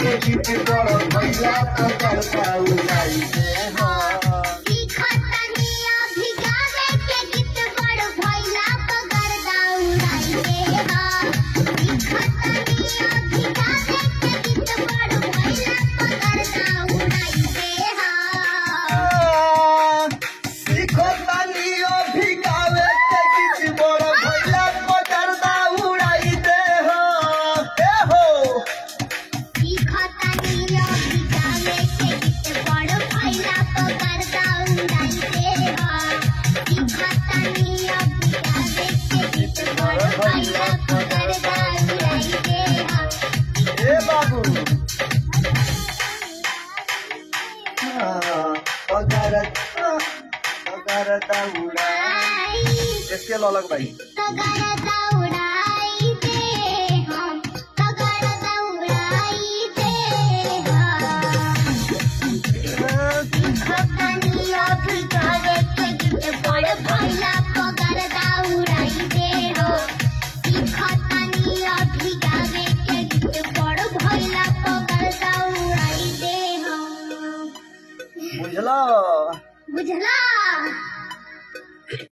If you can go to my life, I'm gonna fly with you. पगरत पगरत उड़ा इसके लौलक भाई। बुझला बुझला